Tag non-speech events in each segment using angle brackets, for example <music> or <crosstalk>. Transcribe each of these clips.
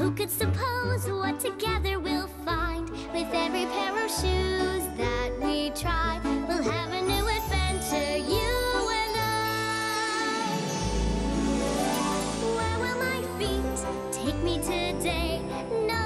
Who could suppose what together we'll find? With every pair of shoes that we try, we'll have a new adventure, you and I. Where will my feet take me today? Nobody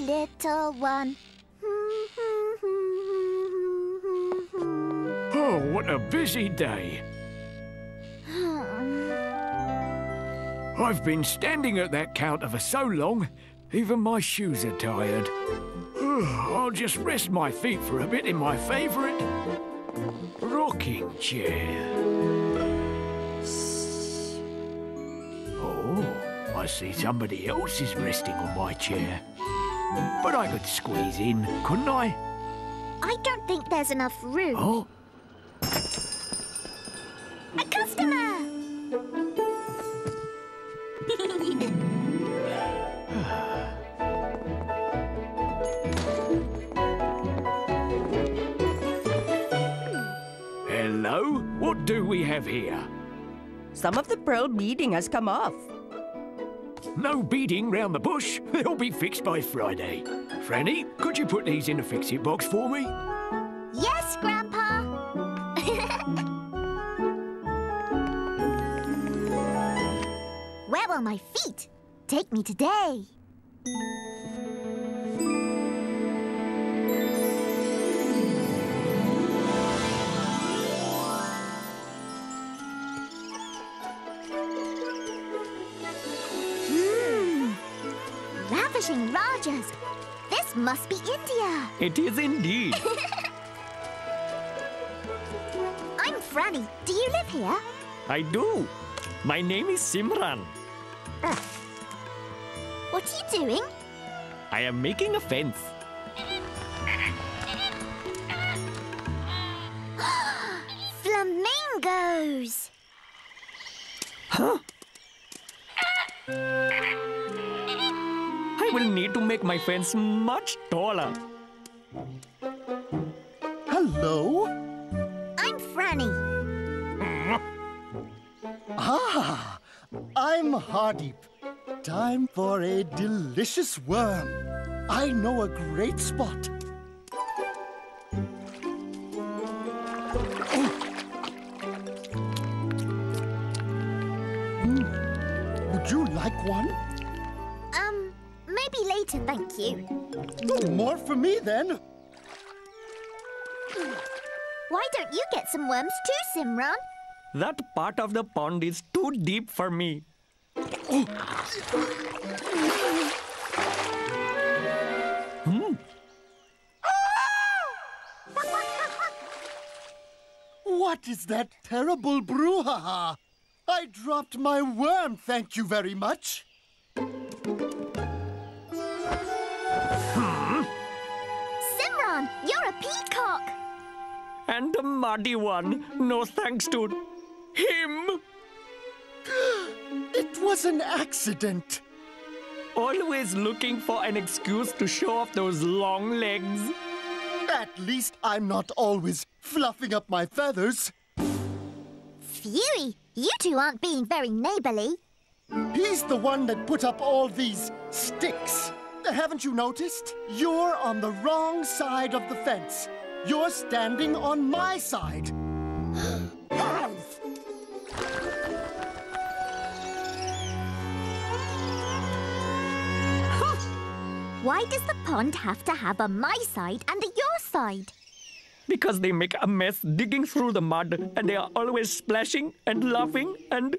little one. <laughs> Oh, what a busy day. I've been standing at that counter for so long, even my shoes are tired. I'll just rest my feet for a bit in my favourite rocking chair. Oh, I see somebody else is resting on my chair. But I could squeeze in, couldn't I? I don't think there's enough room. Oh, A customer! hello. What do we have here? Some of the pearl beading has come off. No beading round the bush. <laughs> They'll be fixed by Friday. Franny, could you put these in a fix-it box for me? yes, Grandpa. <laughs> Where will my feet take me today? Ravishing Rajas. This must be India. It is indeed. <laughs> I'm Franny. Do you live here? I do. My name is Simran. What are you doing? I am making a fence. <gasps> Flamingos! I will need to make my fence much taller. Hello? I'm Franny. Ah, I'm Hardeep. Time for a delicious worm. I know a great spot. Mm. Would you like one? Thank you. No more for me then. Why don't you get some worms too, Simran? That part of the pond is too deep for me. hmm. What is that terrible brouhaha? I dropped my worm, thank you very much. Peacock. And a muddy one. No thanks to him. <gasps> It was an accident. Always looking for an excuse to show off those long legs. At least I'm not always fluffing up my feathers. Phewie, you two aren't being very neighborly. He's the one that put up all these sticks. Haven't you noticed? You're on the wrong side of the fence. You're standing on my side. <gasps> Why does the pond have to have a my side and a your side? Because they make a mess digging through the mud and they are always splashing and laughing and.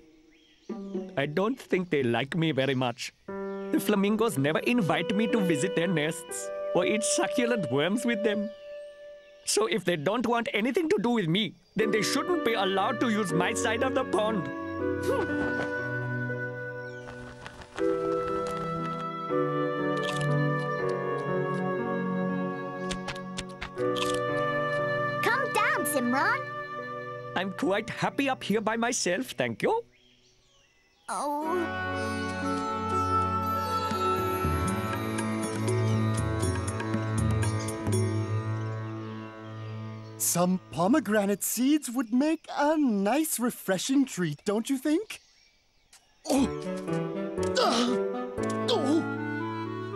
I don't think they like me very much. The flamingos never invite me to visit their nests or eat succulent worms with them. So if they don't want anything to do with me, then they shouldn't be allowed to use my side of the pond. Come down, Simran. I'm quite happy up here by myself, thank you. Oh... Some pomegranate seeds would make a nice, refreshing treat, don't you think? Oh. Ah. Oh.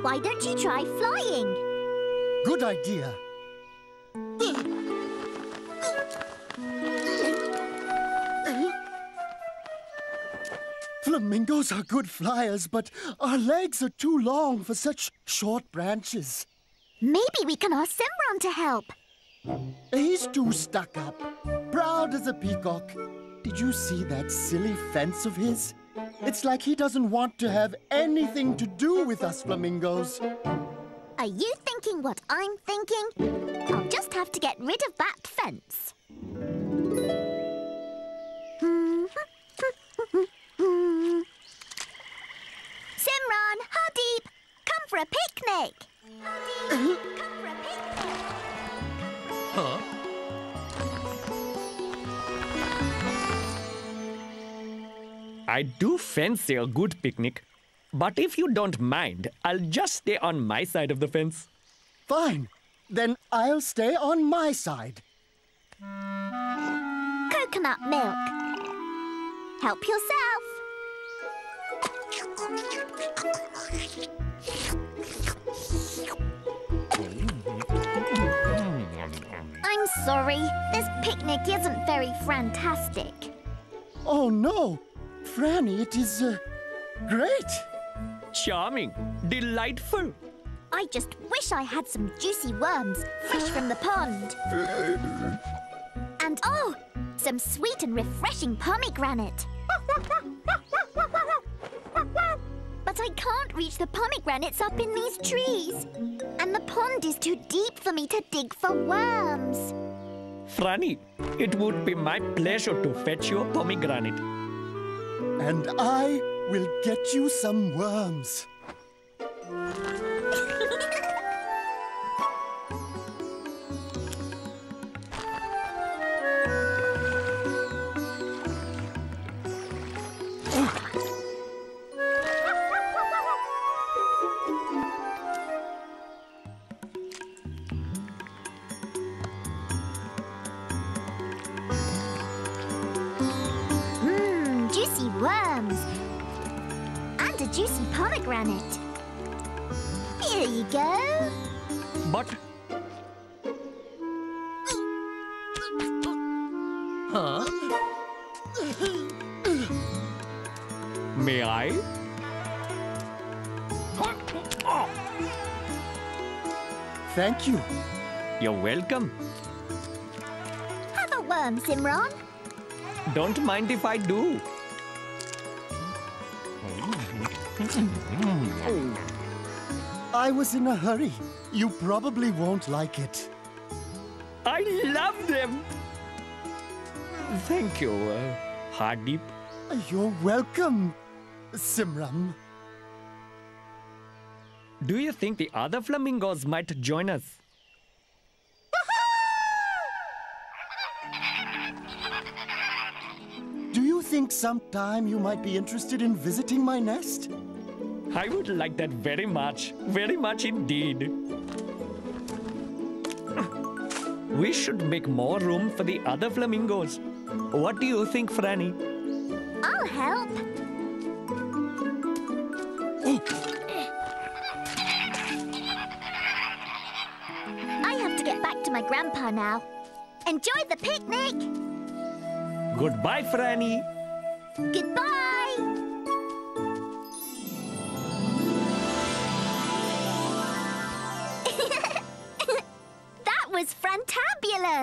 Why don't you try flying? Good idea. Flamingos are good flyers, but our legs are too long for such short branches. Maybe we can ask Simran to help. He's too stuck up, proud as a peacock. Did you see that silly fence of his? It's like he doesn't want to have anything to do with us flamingos. Are you thinking what I'm thinking? I'll just have to get rid of that fence. <laughs> Simran, Hardeep, come for a picnic. Hardeep, come for a picnic. I do fancy a good picnic. But if you don't mind, I'll just stay on my side of the fence. Fine. Then I'll stay on my side. Coconut milk. Help yourself. I'm sorry. This picnic isn't very fantastic. Oh no! Franny, it is uh, great! Charming, delightful. I just wish I had some juicy worms fresh from the pond. And oh, some sweet and refreshing pomegranate. But I can't reach the pomegranates up in these trees. And the pond is too deep for me to dig for worms. Franny, it would be my pleasure to fetch your pomegranate. And I will get you some worms. Juicy pomegranate. Here you go. But. Huh? May I? Thank you. You're welcome. Have a worm, Simran. Don't mind if I do. I was in a hurry. You probably won't like it. I love them. Thank you, uh, Hardeep. You're welcome, Simran. Do you think the other flamingos might join us? Do you think sometime you might be interested in visiting my nest? I would like that very much. Very much indeed. We should make more room for the other flamingos. What do you think, Franny? I'll help. I have to get back to my grandpa now. Enjoy the picnic. Goodbye, Franny. Goodbye.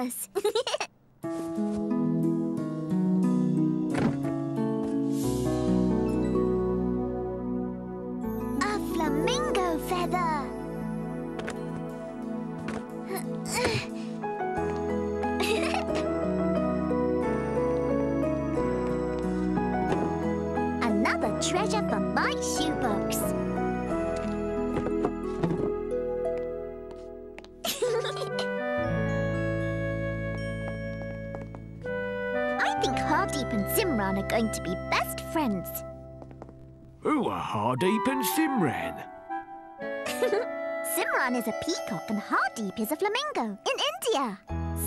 Fantabulous. <laughs> A flamingo feather. <laughs> Another treasure for my shoebox. Going to be best friends. Who are Hardeep and Simran? Simran is a peacock and Hardeep is a flamingo in India.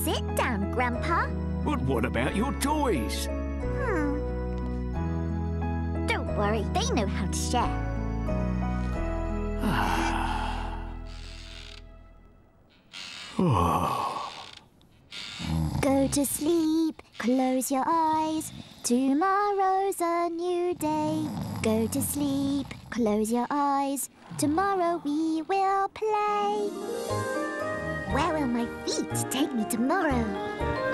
Sit down, Grandpa. But what about your toys? Hmm. Don't worry, they know how to share. Go to sleep, close your eyes. Tomorrow's a new day. Go to sleep, close your eyes. Tomorrow we will play. Where will my feet take me tomorrow?